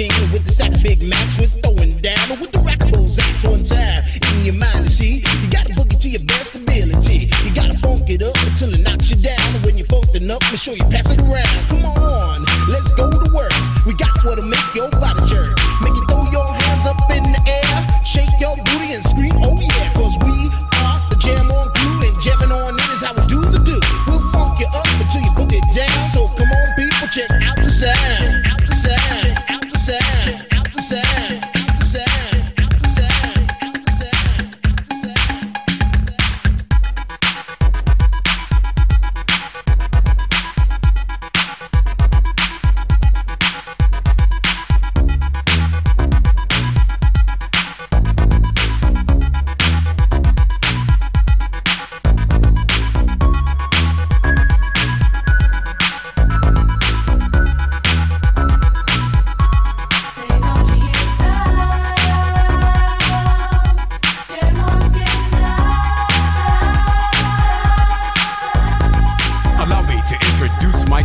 With the sack Big Macs with throwing down with the rockables acts one time in your mind. You see, you gotta book it to your best ability. You gotta funk it up until it knocks you down. When you're funked enough, make sure you pass it around. Come on, let's go to work. We got what'll make your body jerk. Make you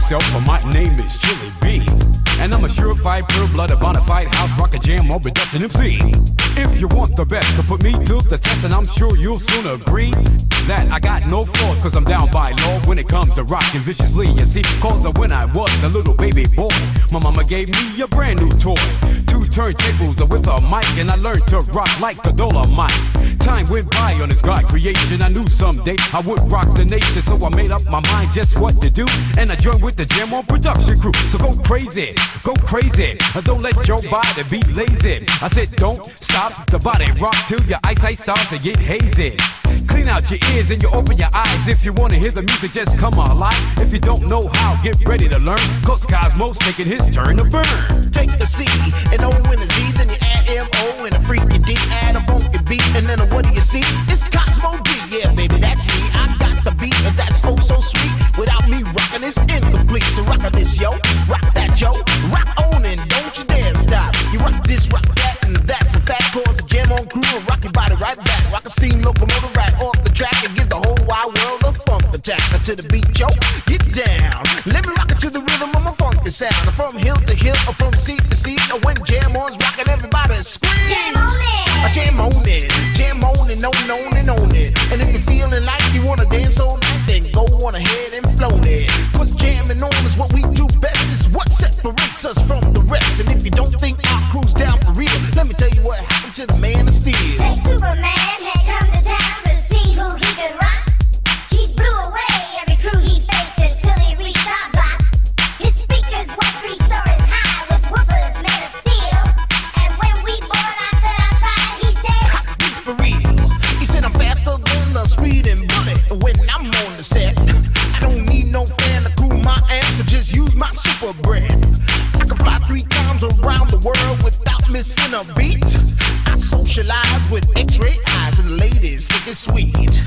myself, for my name is Chilly B. And I'm a surefire, pure blooded, bona fide house rocker jam or production MC. If you want the best, to put me to the test, and I'm sure you'll soon agree that I got no flaws, cause I'm down by law when it comes to rocking viciously. You see, cause of when I was a little baby boy, my mama gave me a brand new toy. Two turntables with a mic, and I learned to rock like the Dolomite. Time went by on this God creation. I knew someday I would rock the nation, so I made up my mind just what to do. And I joined with the Jam on production crew. So go crazy, go crazy. Don't let your body be lazy. I said, don't stop the body rock till your eyesight starts to get hazy. Clean out your ears and you open your eyes. If you wanna hear the music, just come alive. If you don't know how, get ready to learn. Cause Cozmo's taking his turn to burn. Take a C, an O and a Z, then you add M-O and a freaky D, to the beat, yo. Get down. Let me rock it to the rhythm of my funky sound. I'm from hill to hill, or from seat to seat. And when jam on's rocking, everybody screams. Jam on it. I jam on it. Jam on it, on and on and on it. And if you're feeling like you wanna dance all night, then go on ahead and float it. Cause jamming on is what we the sweet.